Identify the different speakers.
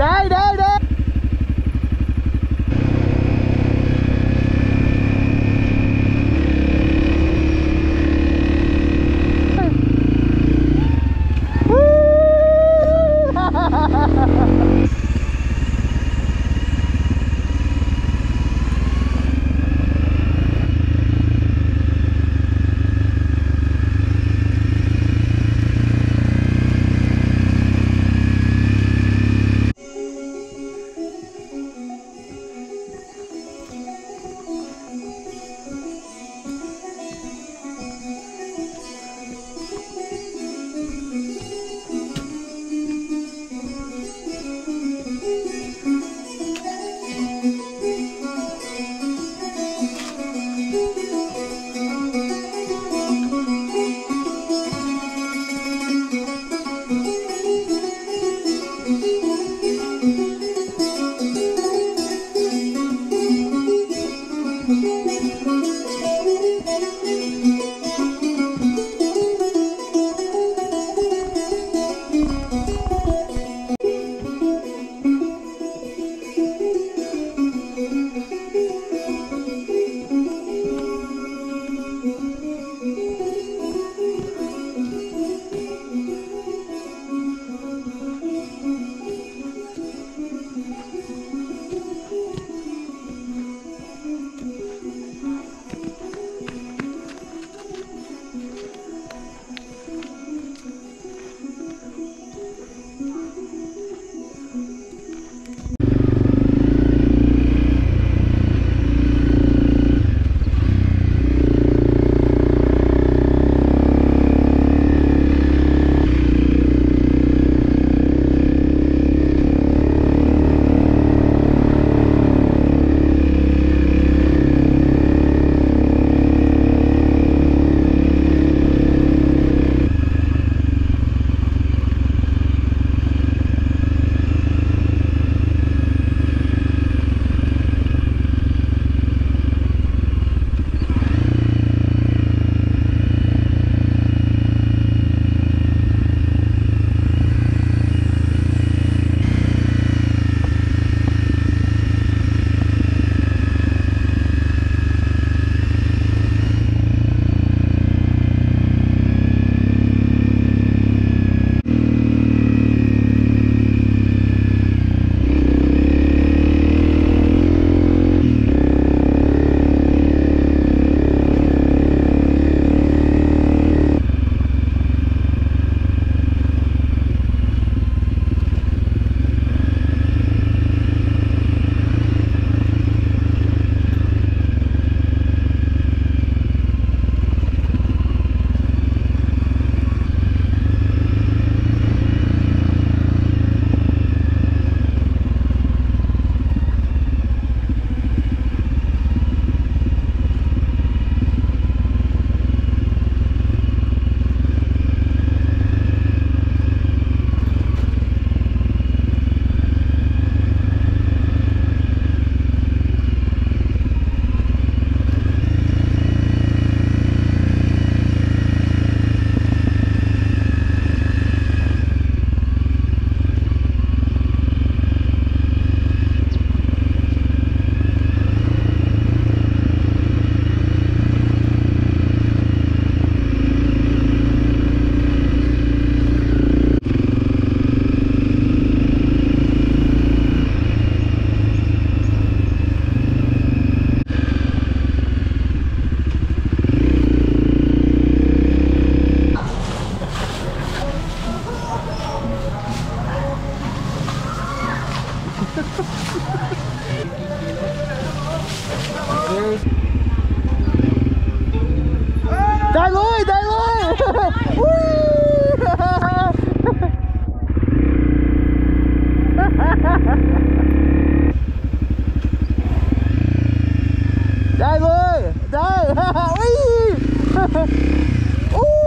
Speaker 1: ได้ได้ Dai lui, dai lui! Dai lui, dai! Ui! Uh!